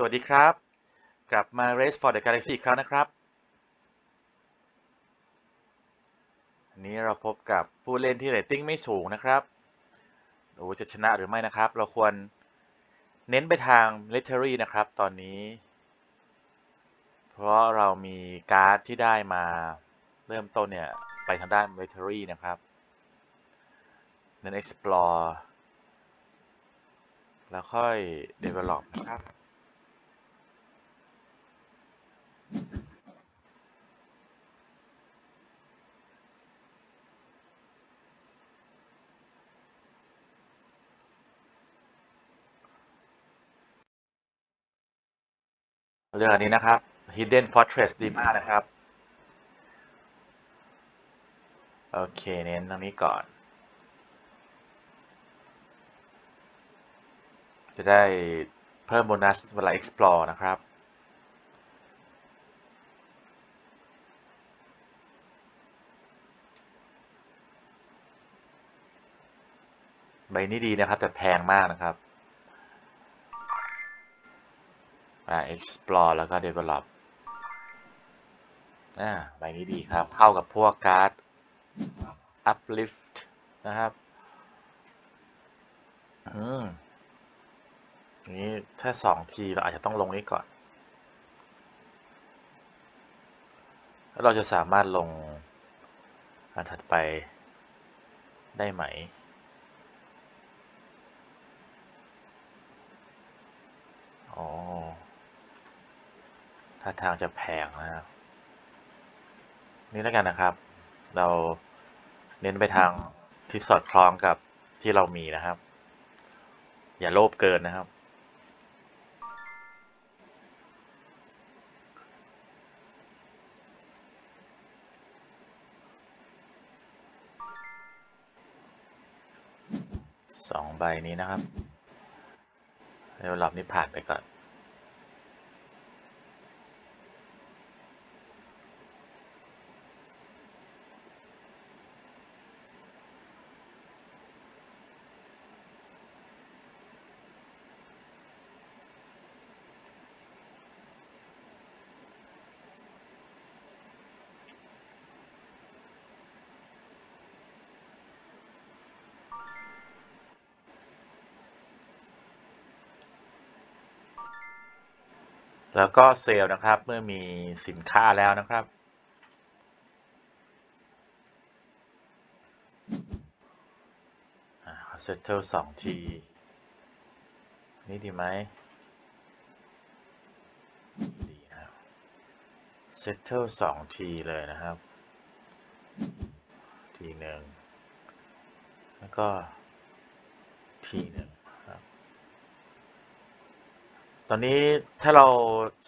สวัสดีครับ กลับมา Race for the Galaxy อีกครั้งนะครับ อันนี้เราพบกับผู้เล่นที่เรตติ้งไม่สูงนะครับดูจะชนะหรือไม่นะครับ เราควรเน้นไปทาง Literary นะครับ ตอนนี้ เพราะเรามีการ์ดที่ได้มาเริ่มต้นเนี่ย ไปทางด้าน Literary นะครับเน้น Explore แล้วค่อย Develop นะครับ เรื่องอันนี้นะครับ Hidden Fortress ดีมากนะครับ โอเค เน้นตรงนี้ก่อน จะได้เพิ่มโบนัสเวลา explore นะครับใบนี้ดีนะครับ แต่แพงมากนะครับ อ่า explore แล้วก็ develop อ่าใบนี้ดีครับ เข้ากับพวกการ์ด uplift นะครับ อืมนี้ถ้าสองทีเราอาจจะต้องลงนี้ก่อน แล้วเราจะสามารถลงอันถัดไปได้ไหม อ๋อาทางจะแพงนะครับ นี่แล้วกันนะครับ เราเน้นไปทางที่สอดคล้องกับที่เรามีนะครับ อย่าโลภเกินนะครับ สองใบนี้นะครับเดี๋ยวรอบนี้ผ่านไปก่อน แล้วก็ sell นะครับเมื่อมีสินค้าแล้วนะครับ settle สองทีนี่ดีไหมดีนะครับ settle สองทีเลยนะครับ ทีหนึ่งแล้วก็ทีหนึ่ง ตอนนี้ถ้าเรา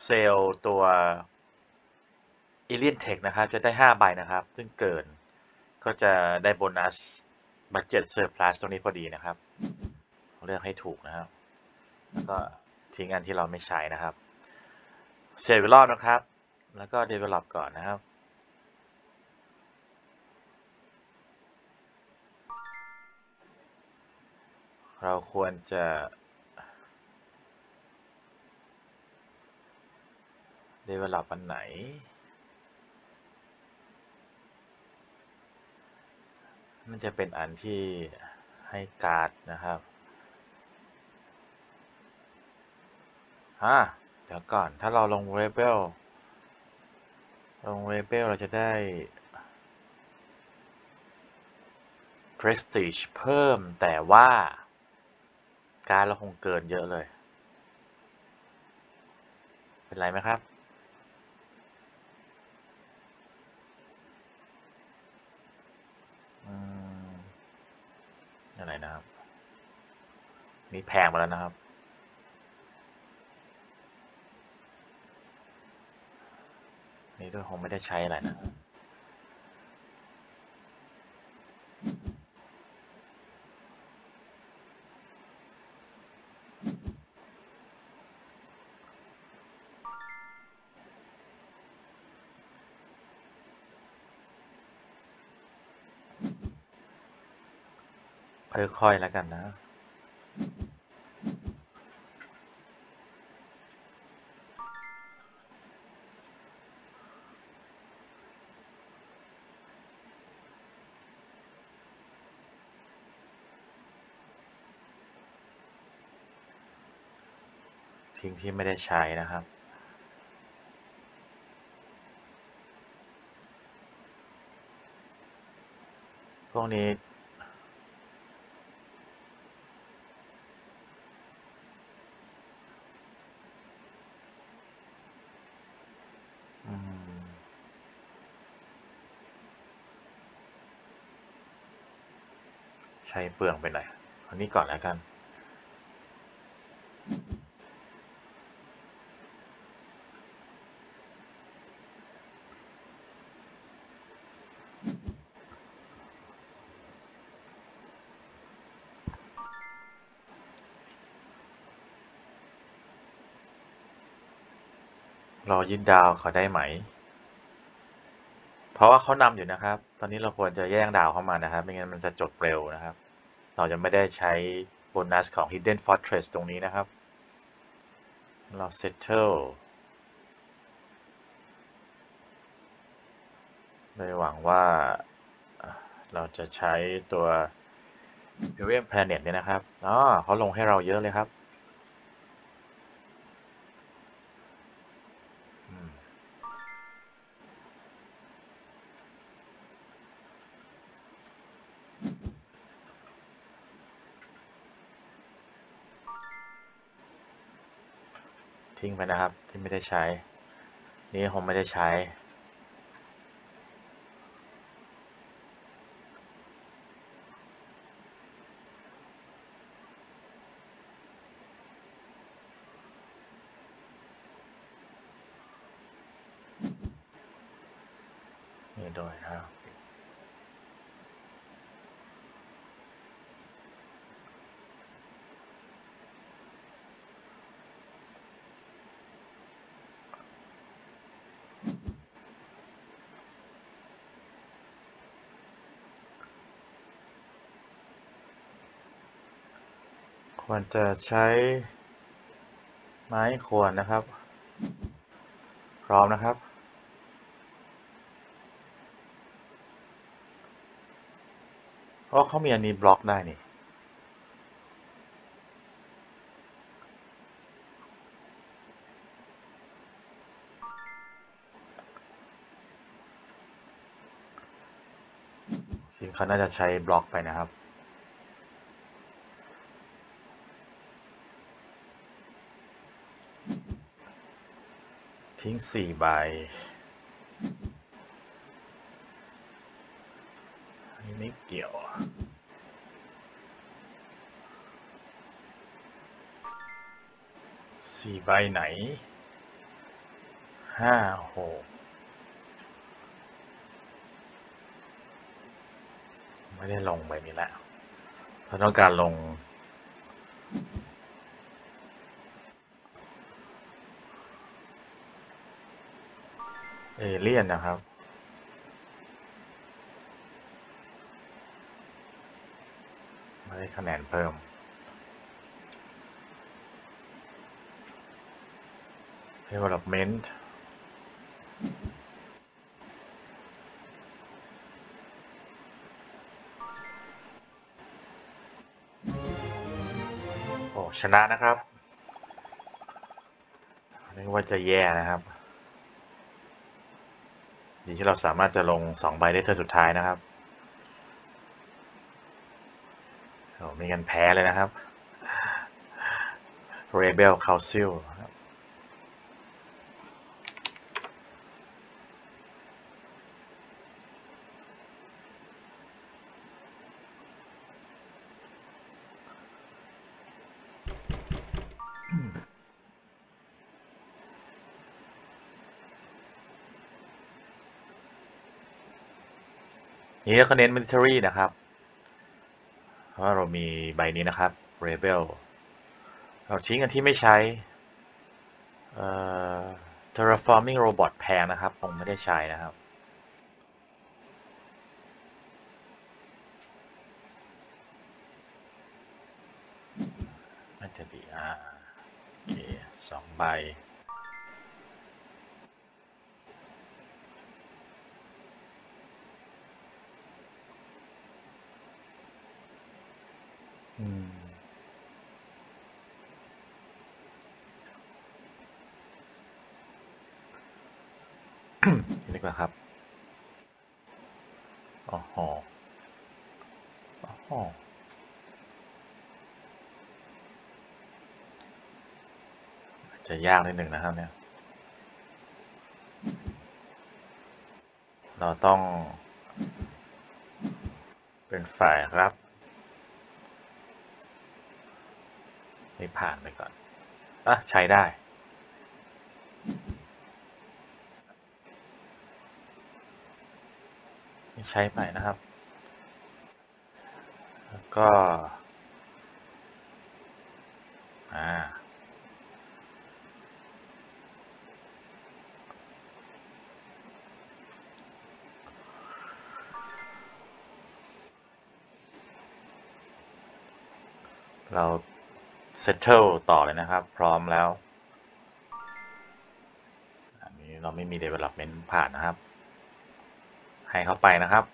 sell ตัว Alien Tech นะครับ จะได้ 5 ใบนะครับ ซึ่งเกินก็จะได้โบนัส budget surplus ตรงนี้พอดีนะครับ เลือกให้ถูกนะครับ แล้วก็ทิ้งอันที่เราไม่ใช้นะครับ sell อีกรอบนะครับ แล้วก็ develop ก่อนนะครับเราควรจะ develop อันไหน มันจะเป็นอันที่ให้การ์ดนะครับอ่าเดี๋ยวก่อนถ้าเราลง Rebel ลง Rebel เราจะได้ Prestige เพิ่มแต่ว่าการเราคงเกินเยอะเลย เป็นไรไหมครับ หน่อยนะครับ นี่แพงไปแล้วนะครับ นี่ด้วยคงไม่ได้ใช้อะไรนะ ค่อยๆแล้วกันนะทิ้งที่ไม่ได้ใช้นะครับ พวกนี้ ใช้เปลืองไปหน่อยอันนี้ก่อนแล้วกัน รอยึดดาวเขาได้ไหม ราะว่าเขานำอยู่นะครับ ตอนนี้เราควรจะแย่งดาวเข้ามานะครับ ไม่งั้นมันจะจบเร็วนะครับ เราจะไม่ได้ใช้โบนัสของ Hidden Fortress ตรงนี้นะครับ เรา Settle โดยหวังว่าเราจะใช้ตัว p r e m Planet เนี่ยนะครับ อ๋อเขาลงให้เราเยอะเลยครับ ทิ้งไปนะครับ ที่ไม่ได้ใช้ นี่ผมไม่ได้ใช้ ควรจะใช้ไม้ควรนะครับ พร้อมนะครับ เพราะเขามีอันนี้บล็อกได้นี่สิ่งเขาน่าจะใช้บล็อกไปนะครับ ทิ้งสี่ใบ อันนี้ไม่เกี่ยว สี่ใบไหน ห้าหกไม่ได้ลงใบนี้แล้วเราต้องการลง เอเลี่ยนนะครับไม่ได้คะแนนเพิ่ม development โอ้ชนะนะครับนึกว่าจะแย่นะครับ ดีที่เราสามารถจะลงสองใบได้เทิร์นสุดท้ายนะครับโอ้ไม่กันแพ้เลยนะครับ Rebel Council นี่ก็เน้น military นะครับ เพราะเรามีใบนี้นะครับ Rebel เราทิ้งอันที่ไม่ใช้เอ่อ Terraforming Robot แพงนะครับคงไม่ได้ใช้นะครับน่าจะดีอ่าโอเคสองใบ ดีกว่าครับอ๋อหออ๋อจะยากนิดหนึ่งนะครับเนี่ย เราต้องเป็นฝ่ายรับ ไม่ผ่านไปก่อนอะใช้ได้ ใช้ไปนะครับ แล้วก็ อ่าเรา settle ต่อเลยนะครับ พร้อมแล้ว อันนี้เราไม่มี development ผ่านนะครับ ให้เข้าไปนะครับ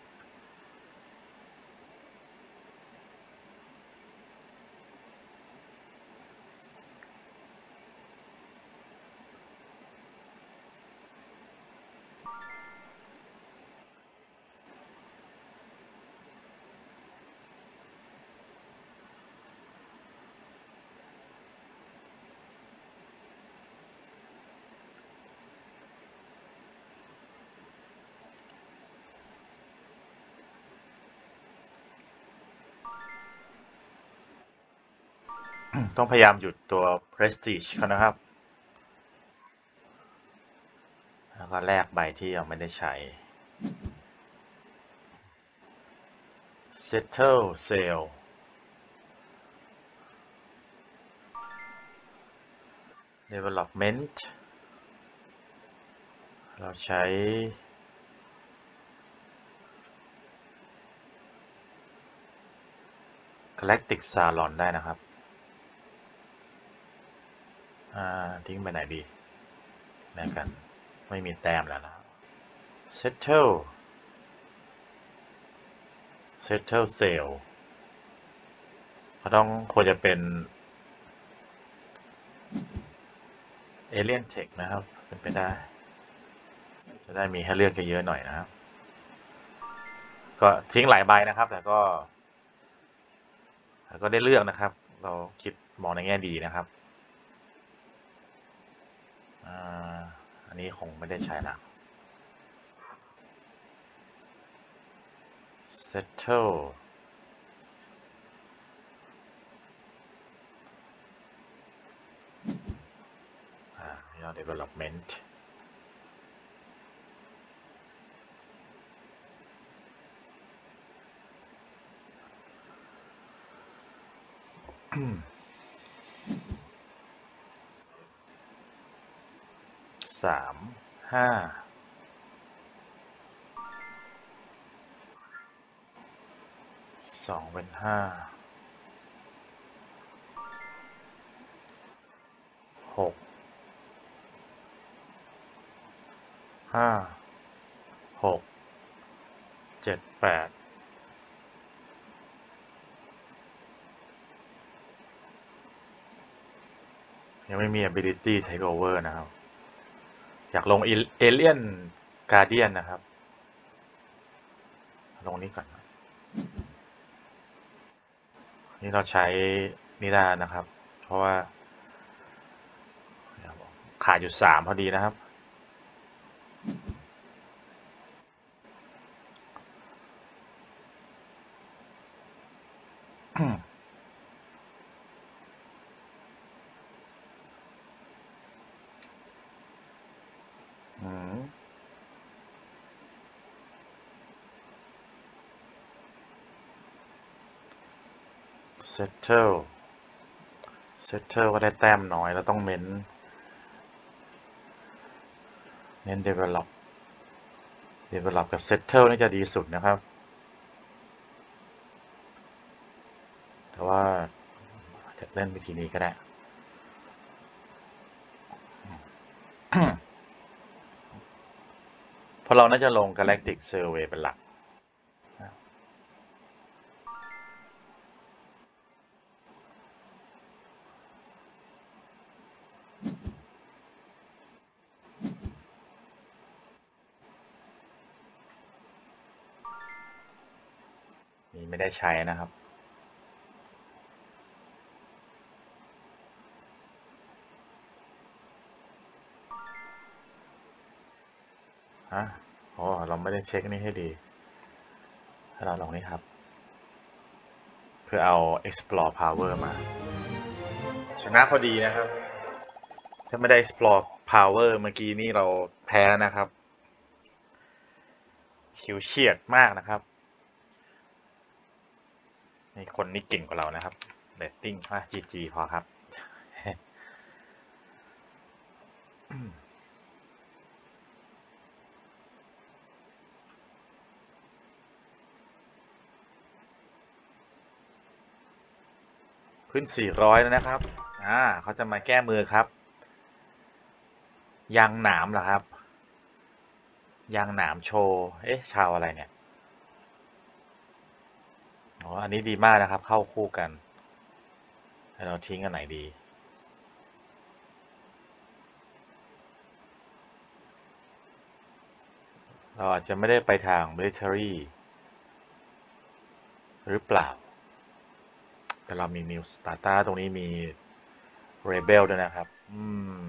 ต้องพยายามหยุดตัว prestige เขานะครับ แล้วก็แลกใบที่ยังไม่ได้ใช้ settle sale development เราใช้ galactic salon ได้นะครับ ทิ้งไปไหนดีแม่กันไม่มีแต้มแล้วนะ settle settle sale เขาต้องควรจะเป็น alien tech นะครับ เป็นไปได้ จะได้มีให้เลือกเยอะๆหน่อยนะครับ ก็ทิ้งหลายใบนะครับ แต่ก็แต่ก็ได้เลือกนะครับ เราคิดมองในแง่ดีนะครับ อันนี้คงไม่ได้ใช้ละ settle ยอด development อืม development สาม ห้าสองเป็นห้าหกห้าหกเจ็ดแปดยังไม่มี ability takeover นะครับ อยากลงเอเลียนการเดียนนะครับ ลงนี้ก่อน นี่เราใช้นิดานะครับ เพราะว่า ขาดอยู่สามพอดีนะครับ อืม settle settle ก็ได้แต้มน้อยแล้วต้องเน้น เน้น develop develop กับ settle นี่จะดีสุดนะครับ แต่ว่าจะเล่นวิธีนี้ก็ได้ เราน่าจะลง Galactic Survey เป็นหลัก นี่ไม่ได้ใช้นะครับ啊。Huh? อ๋อ เราไม่ได้เช็คนี่ให้ดีให้เราลองนี่ครับ เพื่อเอา explore power มา ชนะพอดีนะครับ ถ้าไม่ได้ explore power เมื่อกี้นี่เราแพ้นะครับ คิวเฉียดมากนะครับนี่คนนี้เก่งกว่าเรานะครับเรตติ้งว่า GG พอครับ ขึ้น 400 แล้วนะครับ อ่าเขาจะมาแก้มือครับ ยางหนามเหรอครับ ยางหนามโชว์ เอ๊ะ ชาวอะไรเนี่ย อ๋อ อันนี้ดีมากนะครับ เข้าคู่กัน เราทิ้งอันไหนดี เราอาจจะไม่ได้ไปทาง military หรือเปล่า แต่เรามี New Sparta ตรงนี้มี Rebel ด้วยนะครับ อืม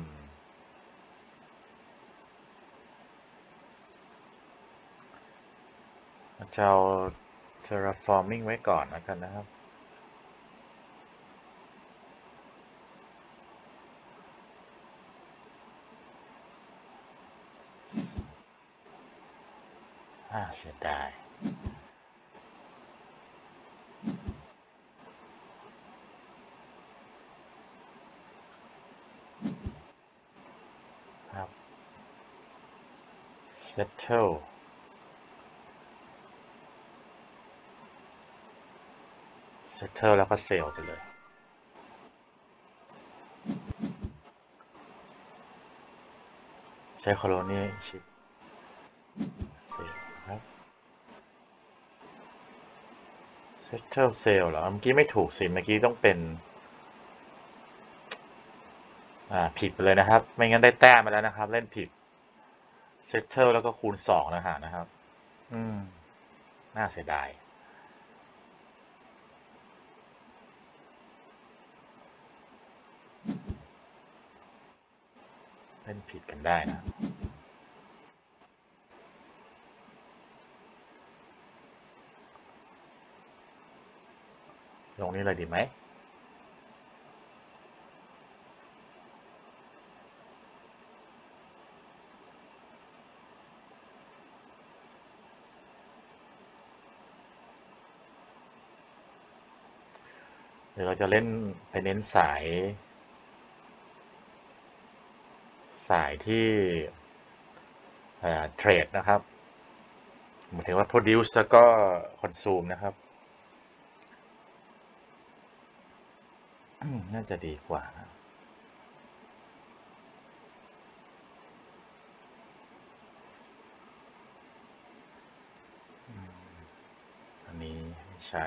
จะเอา Terraforming ไว้ก่อนแล้วกันนะครับอ่าเสียดาย ครับ settle settle แล้วก็เซลไปเลย ใช้ colony ship เซลครับ settle sale เหรอ เมื่อกี้ไม่ถูกสิ เมื่อกี้ต้องเป็น อ่า ผิดไปเลยนะครับ ไม่งั้นได้แต้มไปแล้วนะครับ เล่นผิด settle แล้วก็คูณสองนะฮะนะครับ อืม น่าเสียดายเล่นผิดกันได้นะลงนี้เลยดีไหม เดี๋ยวเราจะเล่นไปเน้นสาย สายที่เทรดนะครับหมายถึงว่า produce แล้วก็ consume นะครับ น่าจะดีกว่าอันนี้ไม่ใช้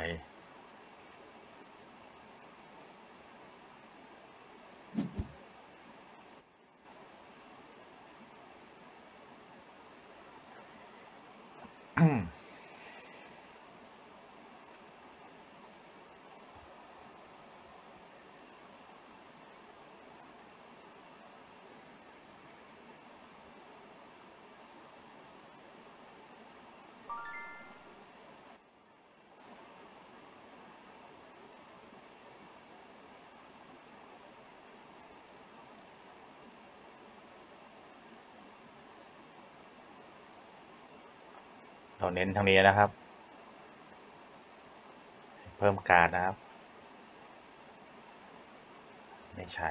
เราเน้นทางนี้นะครับ เพิ่มการนะครับ ไม่ใช้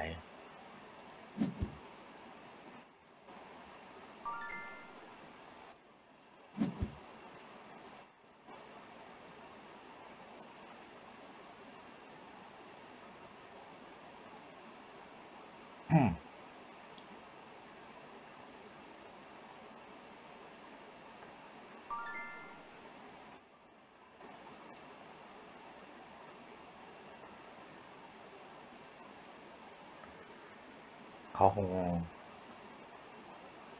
คง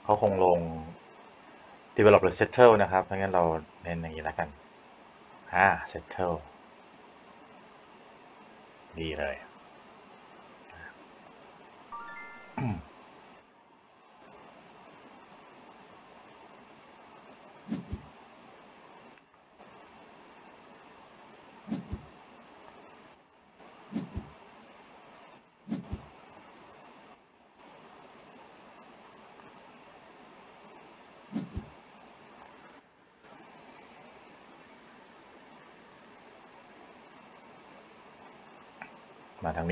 เขาคงลง develop หรือ settle นะครับงั้นเราเน้นอย่างนี้แล้วกันอ่า settle ดีเลย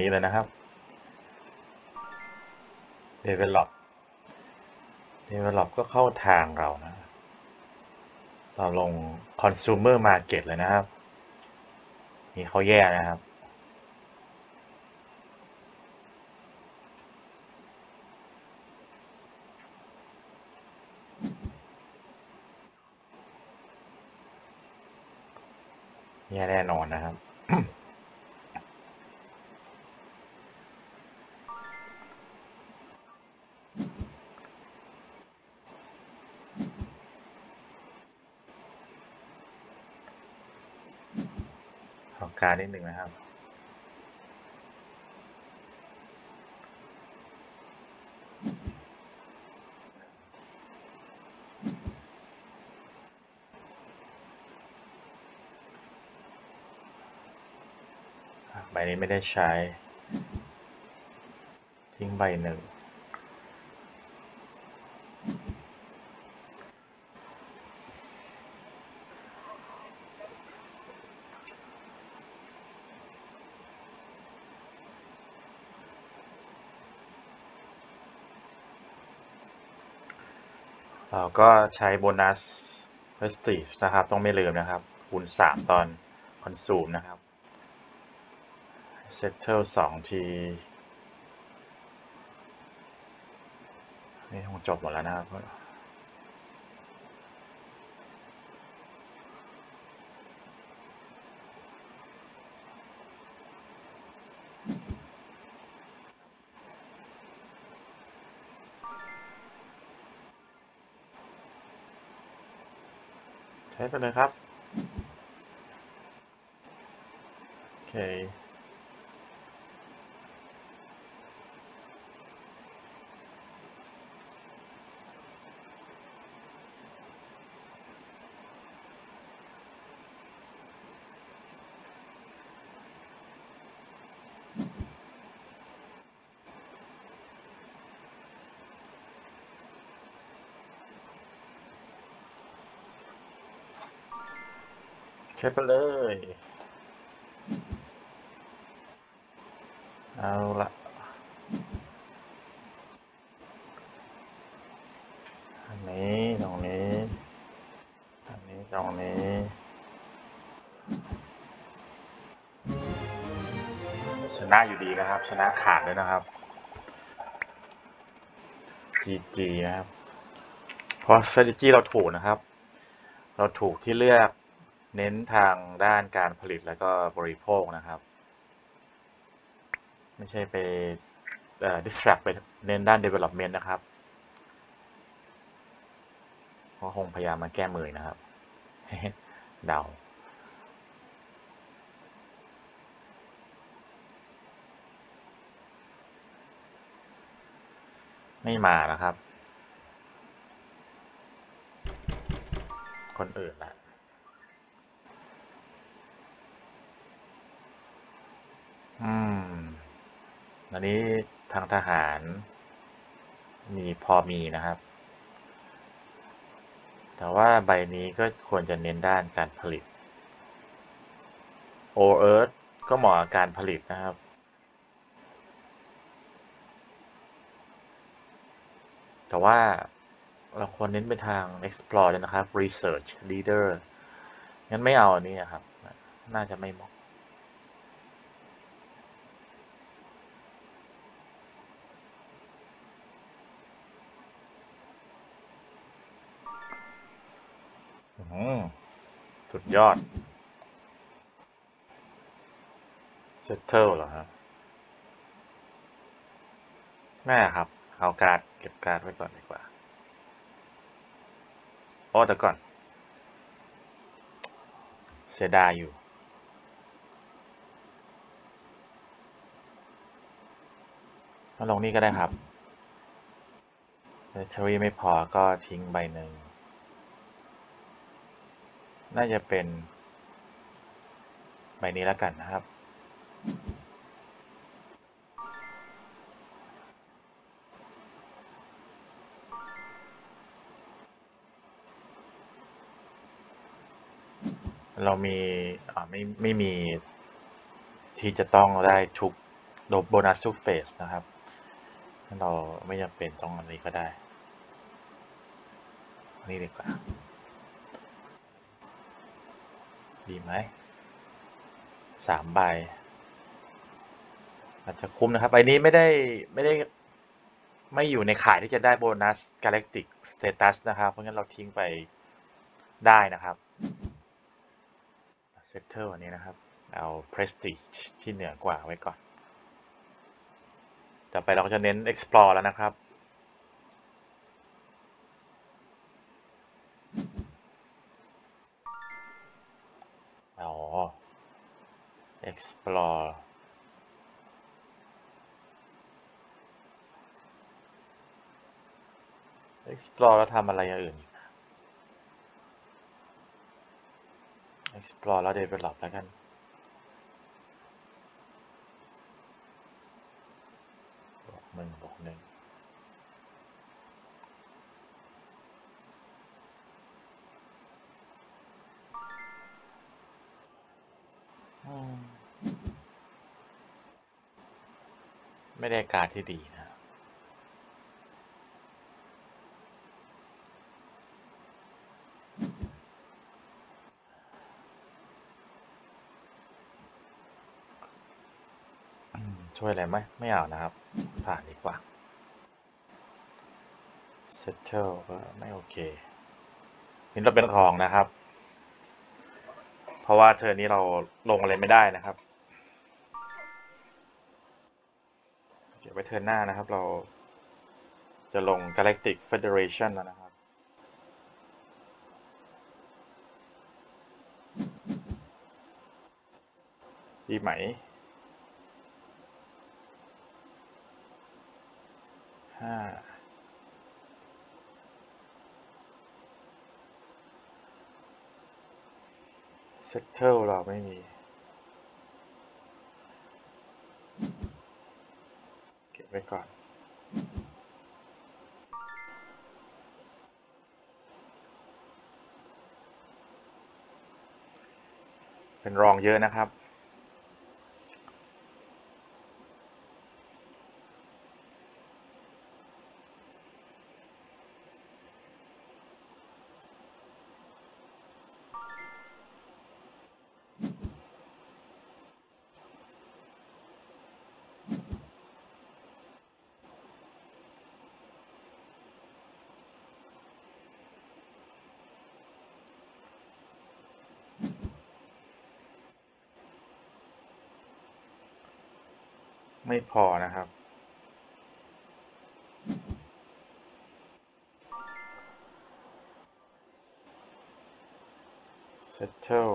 นี้เลยนะครับ develop develop ก็เข้าทางเรานะเราลง consumer market เลยนะครับ นี่เขาแย่นะครับ แย่แน่นอนนะครับานิดหนึ่งนะครับ ใบนี้ไม่ได้ใช้ ทิ้งใบหนึ่ง ก็ใช้โบนัส Prestige นะครับ ต้องไม่ลืมนะครับ คูณ 3 ตอนคอนซูมนะครับ Settle 2 ทีนี่คงจบหมดแล้วนะครับ ใช้ไปเลยครับ โอเค ใช้ไปเลย เอาละอันนี้ตรงนี้ อันนี้ตรงนี้ชนะอยู่ดีนะครับ ชนะขาดเลยนะครับ GG นะครับ เพราะ strategy เราถูกนะครับ เราถูกที่เลือก เน้นทางด้านการผลิตแล้วก็บริโภคนะครับ ไม่ใช่ไปเอ่อ distract ไปเน้นด้าน development นะครับก็คงพยายามมาแก้มือนะครับ เดาไม่มาแล้วครับ คนอื่นละ อืม อันนี้ทางทหารมีพอมีนะครับ แต่ว่าใบนี้ก็ควรจะเน้นด้านการผลิต o e a r t h ก็เหมาะกับการผลิตนะครับ แต่ว่าเราควรเน้นไปทาง explore ด้วยนะครับ research leader งั้นไม่เอาอันนี้นะครับ น่าจะไม่เหมาะ อื้อหือ สุดยอด settle เหรอฮะแม่ครับ เอาการ์ดเก็บการ์ดไว้ก่อนดีกว่าโอ้แต่ก่อน เสียดายอยู่ มาลงนี่ก็ได้ครับแบตเตอรี่ไม่พอก็ทิ้งใบหนึ่ง น่าจะเป็นใบนี้แล้วกันนะครับ เรามีไม่ไม่มีที่จะต้องได้ทุกโบนัสทุกเฟสนะครับ เราไม่จำเป็นต้องอันนี้ก็ได้ อันนี้ดีกว่า ดีไหมสามใบอาจจะคุ้มนะครับใบนี้ไม่ได้ไม่ได้ไม่อยู่ในขายที่จะได้โบนัส Galactic Status นะครับ เพราะงั้นเราทิ้งไปได้นะครับ Settle อันนี้นะครับ เอา Prestige ที่เหนือกว่าไว้ก่อน ต่อไปเราก็จะเน้น explore แล้วนะครับ อ๋อ explore explore แล้วทำอะไรอย่างอื่นอีก explore แล้ว develop แล้วกัน บวกหนึ่งบวกหนึ่งอืม ไม่ได้การที่ดีนะ ช่วยอะไรไหมไม่เอานะครับ ผ่านดีกว่า settle ก็ไม่โอเค นี่เราเป็นของนะครับ เพราะว่าเทอร์นนี้เราลงอะไรไม่ได้นะครับ วไปเทอร์นหน้านะครับ เราจะลง Galactic Federation แล้วนะครับ ดีไหม ห้า settle เราไม่มี เก็บ ไว้ก่อน เป็นรองเยอะนะครับ ไม่พอนะครับ settle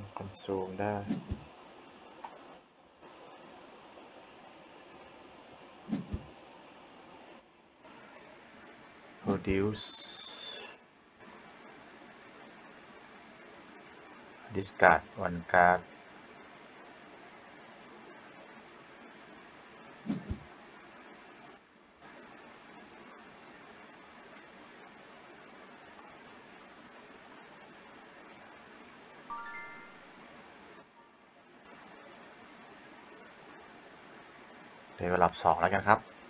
รับอันนี้แค่ห้าซูมคอนซูมได้ produce ห discard one card เดี๋ยวรับสองแล้วกันครับ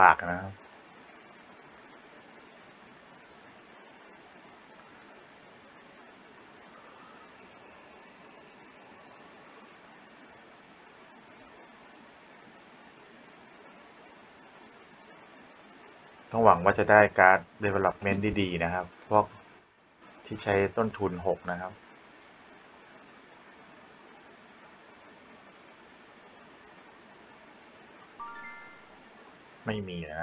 ำบากนะครับ ต้องหวังว่าจะได้การ development ดี ๆ นะครับ พวกที่ใช้ต้นทุน 6 นะครับ ไม่มีนะ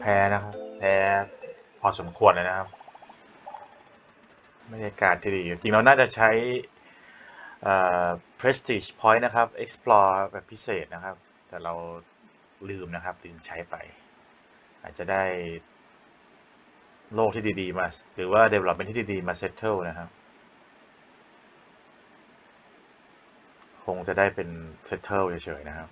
แพ้นะครับ แพ้พอสมควรเลยนะครับไม่ใช่การที่ดี จริงเราน่าจะใช้ prestige point นะครับ explore แบบพิเศษนะครับ แต่เรา ลืมนะครับลืมใช้ไป อาจจะได้โลกที่ดีๆมา หรือว่า development ที่ดีๆมา settle นะครับ คงจะได้เป็น settle เฉยๆนะครับ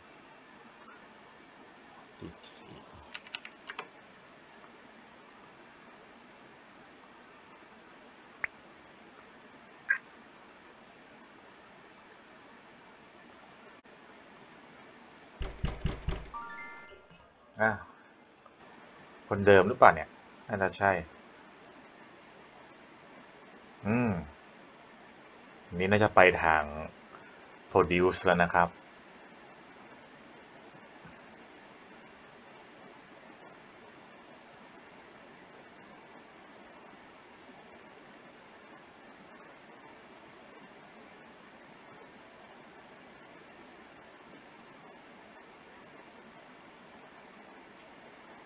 คนเดิมหรือเปล่าเนี่ยน่าจะใช่ อืมนนี้น่าจะไปทาง produce แล้วนะครับ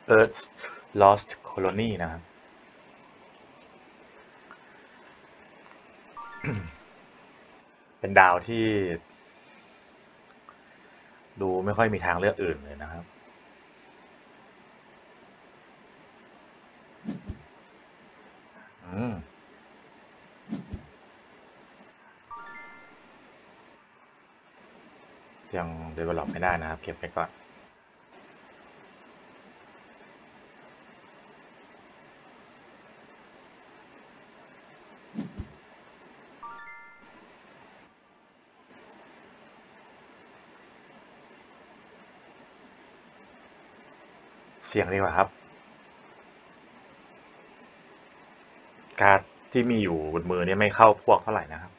Earth Lost Colony นะครับ เป็นดาวที่ ดูไม่ค่อยมีทางเลือกอื่นเลยนะครับ อืมยัง develop ไม่ได้นะครับ เก็บไปก่อน เสี่ยงดีกว่าครับ การ์ดที่มีอยู่บนมือเนี่ยไม่เข้าพวกเท่าไหร่นะครับ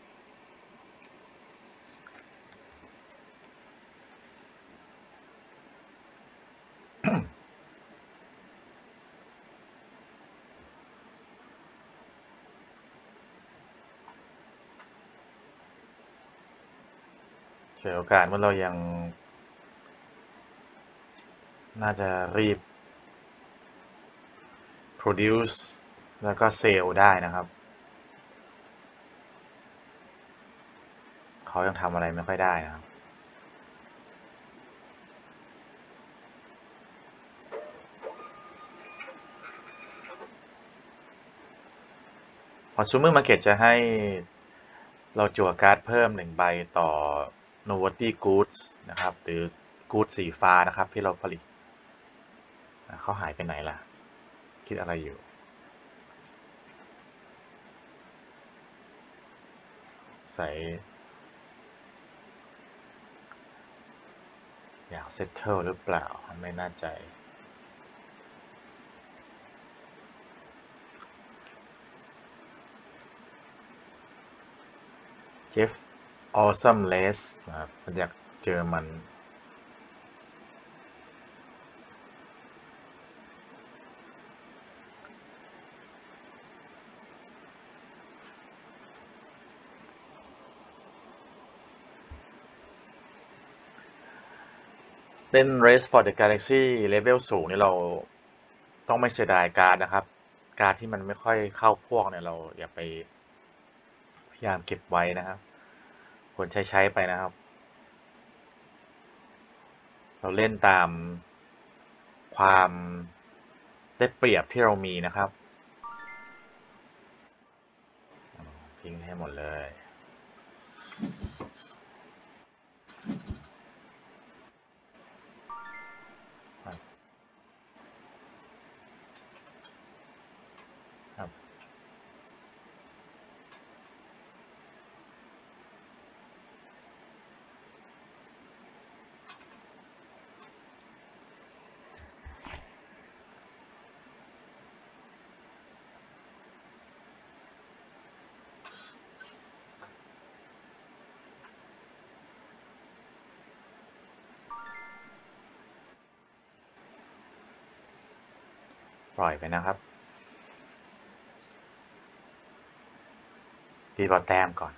เฉยโอกาสว่าเรายังน่าจะรีบ produce แล้วก็ sell ได้นะครับ เขายังทำอะไรไม่ค่อยได้นะครับ consumer market จะให้เราจั่วการ์ดเพิ่มหนึ่งใบต่อ novelty goods นะครับ หรือกูดสีฟ้านะครับที่เราผลิต เขาหายไปไหนล่ะ คิดอะไรอยู่ ใส่ อยากเซตเทิลหรือเปล่า ไม่น่าใจ เจฟออซัมเลสนะครับมาจากเยอมัน เล่น Race for the Galaxy เลเวลสูงนี่เราต้องไม่เสียดายการนะครับ การที่มันไม่ค่อยเข้าพวกเนี่ยเราอย่าไปพยายามเก็บไว้นะครับควรใช้ใช้ไปนะครับ เราเล่นตามความได้เปรียบที่เรามีนะครับทิ้งให้หมดเลย อยไปนะครับ ตีบอลแต้มก่อน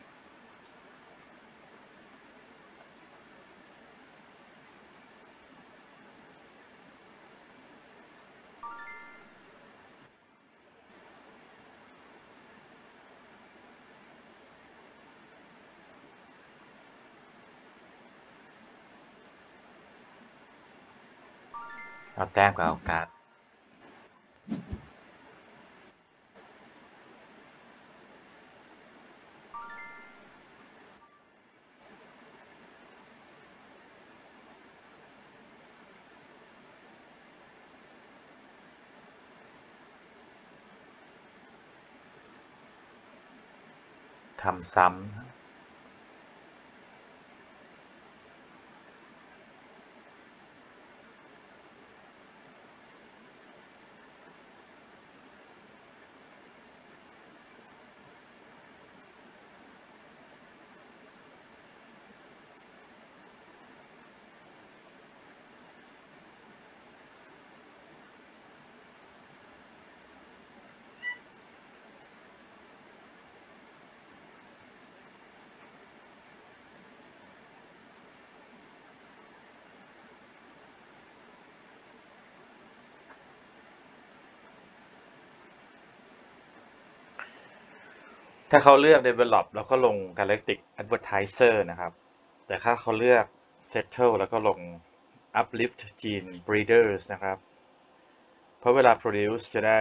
เอาแต้มกับเอาการ์ดำซ้ำ ถ้าเขาเลือก develop แล้วก็ลง galactic advertiser นะครับ แต่ถ้าเขาเลือก settle แล้วก็ลง uplift gene breeders นะครับ เพราะเวลา produce จะได้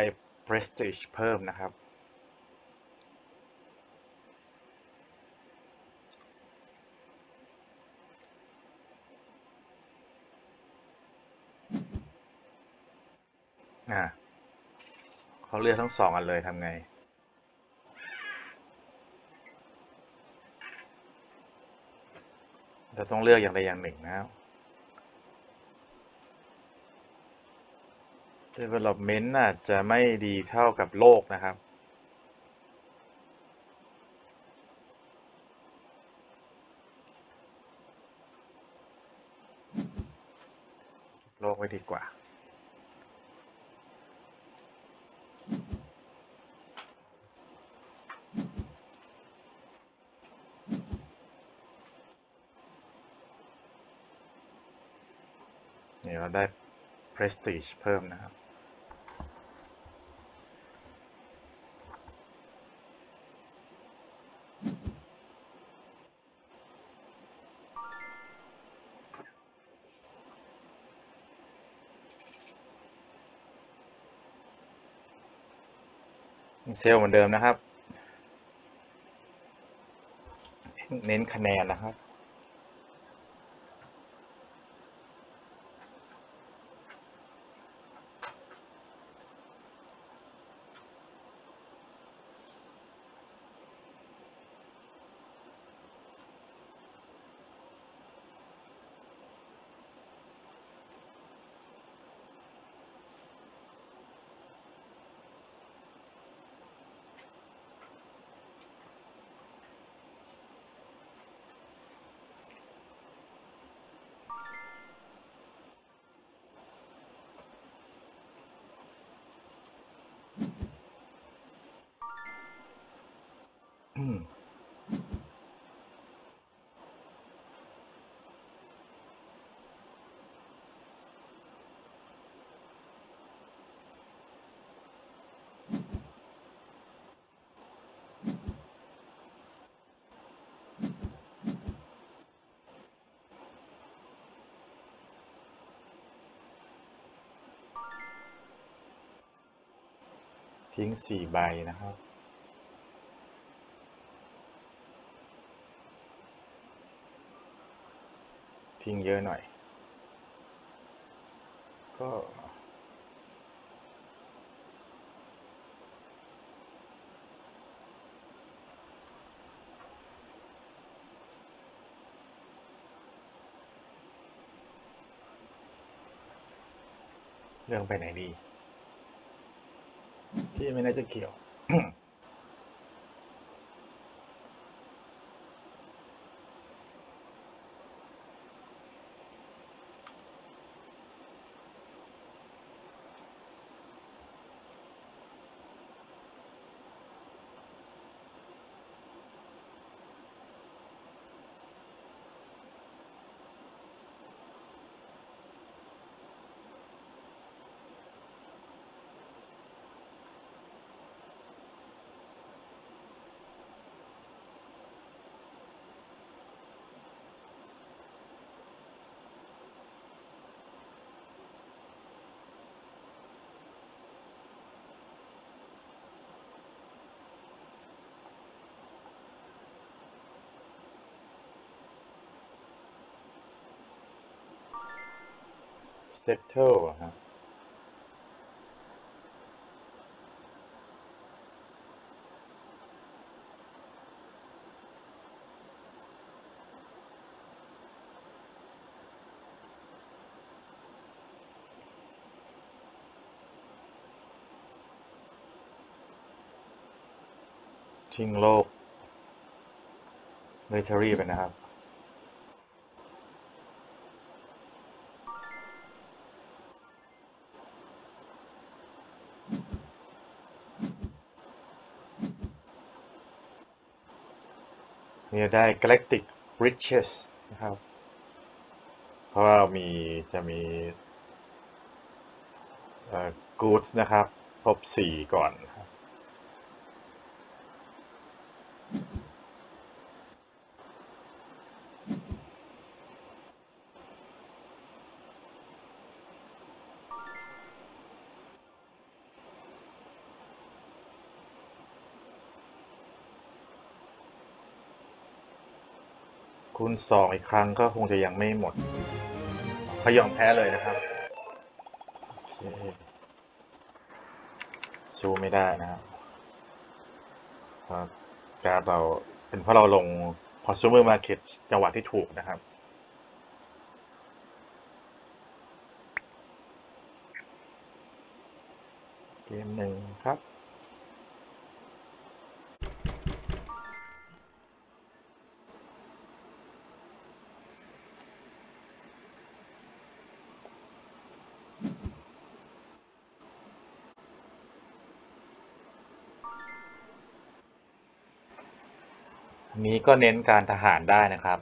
prestige เพิ่มนะครับ อ่าเขาเลือกทั้งสองอันเลยทำไง จะต้องเลือกอย่างใดอย่างหนึ่งนะครับ development อาจจะไม่ดีเท่ากับโลกนะครับ โลกไว้ดีกว่า ได้ prestige เพิ่มนะครับ เซลเหมือนเดิมนะครับ เน้นคะแนนนะครับ ทิ้งสี่ใบนะครับ ทิ้งเยอะหน่อย ก็ เรื่องไปไหนดี ที่ไม่น่าจะเกี่ยว settle อะฮะทิ้งโลก military ไปนะครับ เนี่ยได้ galactic riches นะครับ เพราะว่ามีจะมีเอ่อ goods นะครับ พบสี่ก่อน ณสองอีกครั้งก็คงจะยังไม่หมดเขายอมแพ้เลยนะครับโอเคสู้ไม่ได้นะครับเพราะการเราเป็นเพราะเราลง consumer market จังหวะที่ถูกนะครับเกมหนึ่งครับ นี้ก็เน้นการทหารได้นะครับ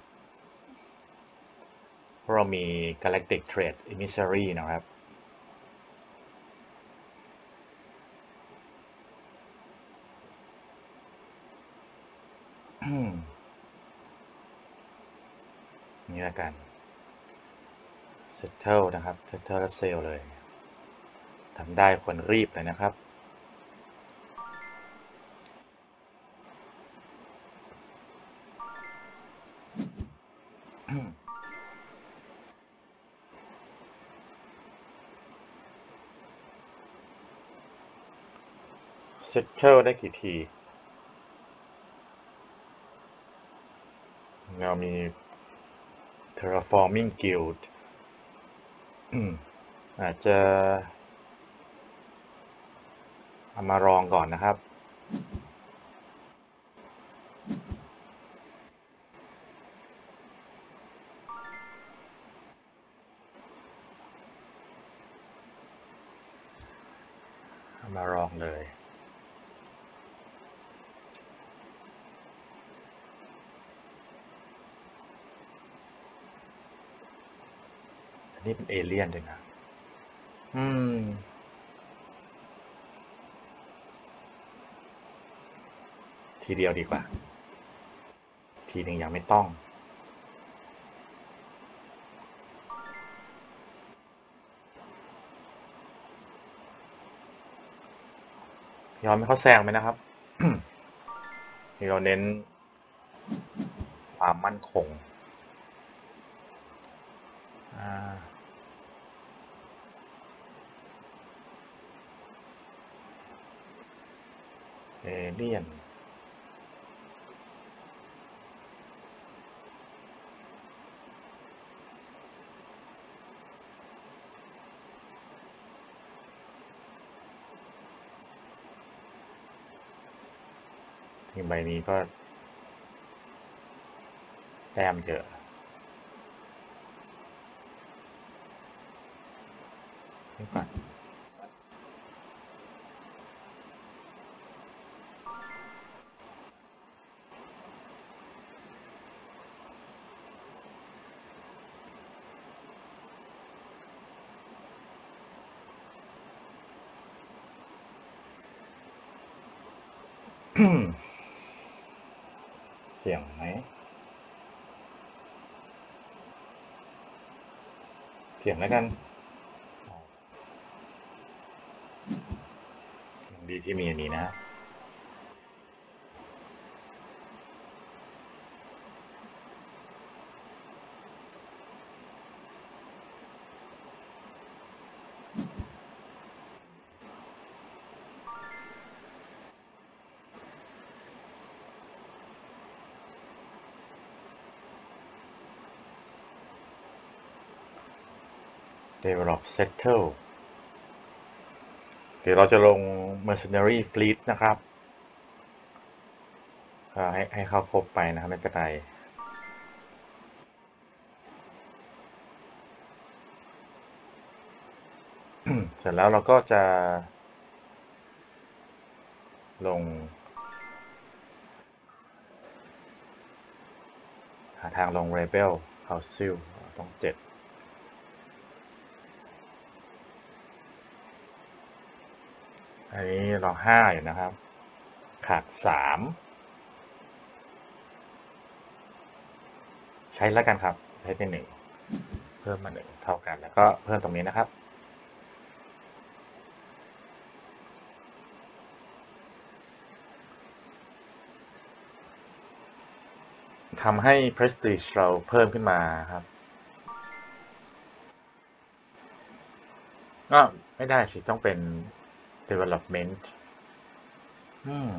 เพราะเรามี Galactic Trade Emissary นะครับ นี่ละกัน Settle นะครับ Settle และ Sale เลยทำได้ควรรีบเลยนะครับ Settle ได้กี่ที เรามี Terraforming guild อาจจะเอามารองก่อนนะครับ เอามารองเลย นี่เป็นเอเลี่ยนด้วยนะ อืม ทีเดียวดีกว่า ทีหนึ่งยังไม่ต้อง ยอมให้เขาแซงไหมนะครับนี่เราเน้นความมั่นคง อ่า เอเลียนทีมใบนี้ก็แต้มเยอะ นี่ก่อน เสี่ยงไหม เสี่ยง แล้วกันดีที่มีอันนี้นะ develop settle เดี๋ยวเราจะลง mercenary fleet นะครับให้ให้เข้าครบไปนะครับไม่เป็นไรเสร็จแล้วเราก็จะ ลง หาทางลง rebel council ต้องเจ็ด อันนี้เราห้าอยู่นะครับ ขาดสามใช้แล้วกันครับ ใช้เป็นหนึ่งเพิ่มมาหนึ่งเท่ากันแล้วก็เพิ่มตรงนี้นะครับทำให้ prestige เราเพิ่มขึ้นมาครับก็ไม่ได้สิ ต้องเป็น development อืม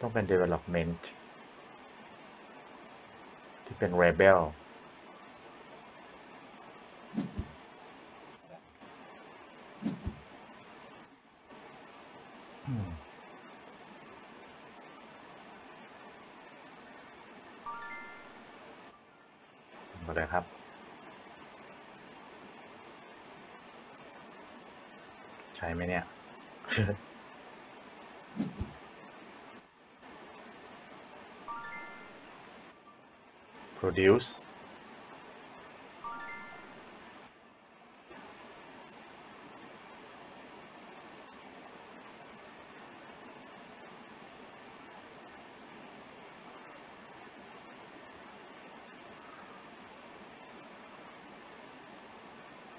ต้องเป็น development ที่เป็น rebel อืมมาเลยครับ ใช่ไหมเนี่ย reduce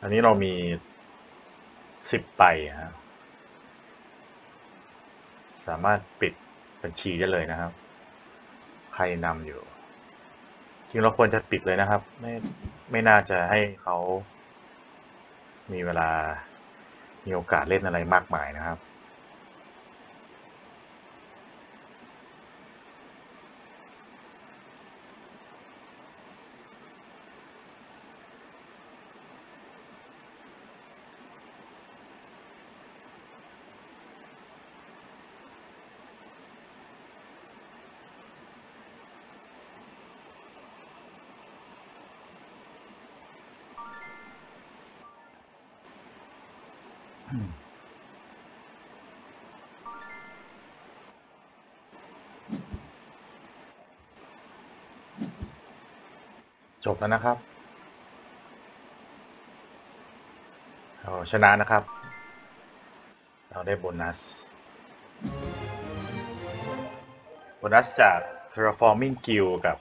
อันนี้เรามีสิบใบฮะสามารถปิดบัญชีได้เลยนะครับ ใครนำอยู่ ริงเราควรจะปิดเลยนะครับ ไม่ไม่น่าจะให้เขามีเวลามีโอกาสเล่นอะไรมากมายนะครับ แล้วนะครับเราชนะนะครับ เราได้โบนัส โบนัสจาก Terraforming Guild กับ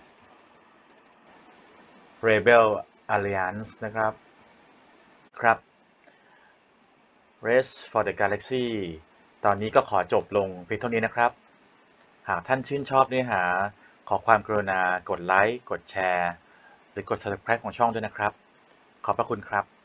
Rebel Alliance นะครับ ครับ Race for the Galaxy ตอนนี้ก็ขอจบลงเพียงเท่านี้นะครับ หากท่านชื่นชอบเนื้อหา ขอความกรุณากดไลค์ กดแชร์ หรือกด subscribe ของช่องด้วยนะครับ ขอบพระคุณครับ